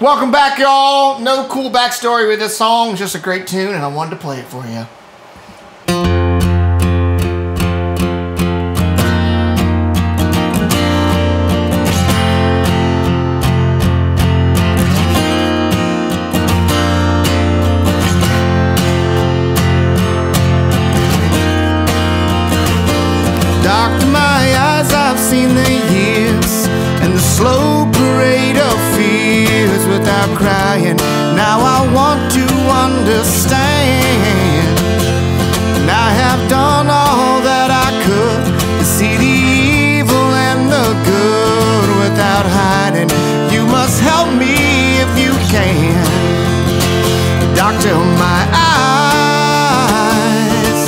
Welcome back, y'all. No cool backstory with this song, just a great tune, and I wanted to play it for you. Crying. Now I want to understand. And I have done all that I could to see the evil and the good without hiding. You must help me if you can. Doctor, my eyes,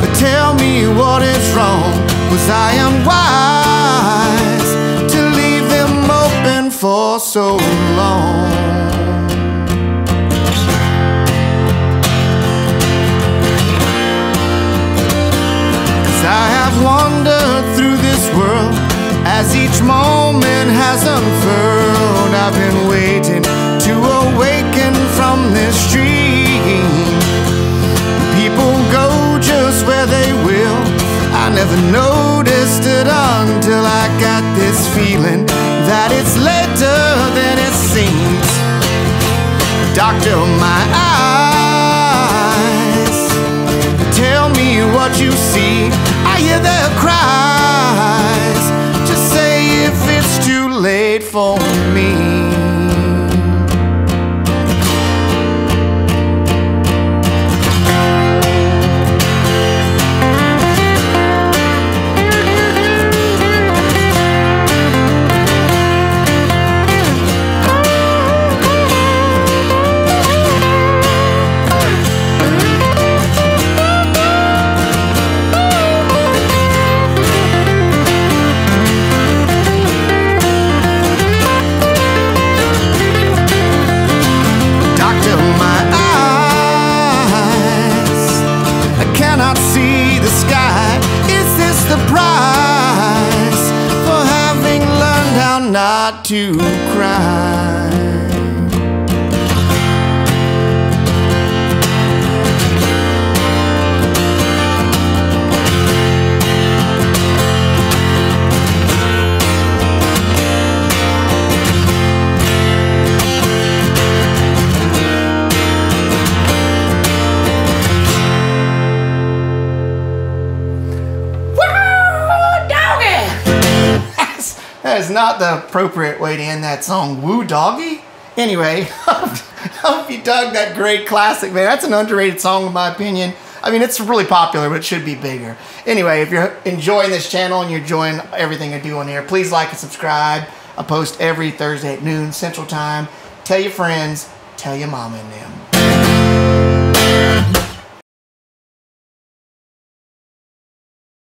but tell me what is wrong. Was I unwise to leave them open for so long? As each moment has unfurled. I've been waiting to awaken from this dream. People go just where they will. I never noticed it until I got this feeling that it's later than it seems. Doctor, my eyes, tell me what you see. Late not to cry? That is not the appropriate way to end that song. Woo, doggy? Anyway, hope you dug that great classic, man. That's an underrated song, in my opinion. I mean, it's really popular, but it should be bigger. Anyway, if you're enjoying this channel and you're enjoying everything I do on here, please like and subscribe. I post every Thursday at noon Central Time. Tell your friends, tell your mom and them.